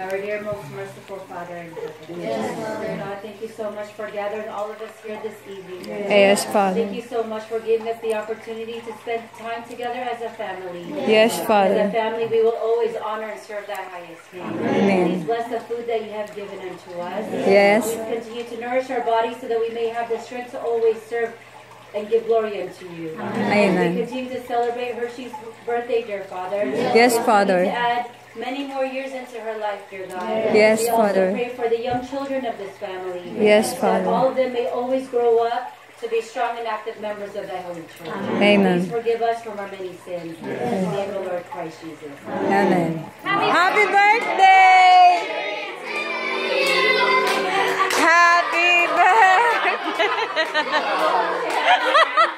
Our dear, most merciful Father in heaven. Yes, Father. God, thank you so much for gathering all of us here this evening. Yes, Father. Thank you so much for giving us the opportunity to spend time together as a family. Yes, Father. As a family, we will always honor and serve thy highest name. Amen. Please bless the food that you have given unto us. Yes. Please continue to nourish our bodies so that we may have the strength to always serve and give glory unto you. Amen. We continue to celebrate Hershey's birthday, dear Father. Yes, Continue Father. To add many more years into her life, dear God. Yes, we also Father. pray for the young children of this family. Yes, That Father. all of them may always grow up to be strong and active members of thy holy church. Amen. Please forgive us from our many sins. In the name of the Lord Christ Jesus. Amen. Happy birthday! ハハハハ!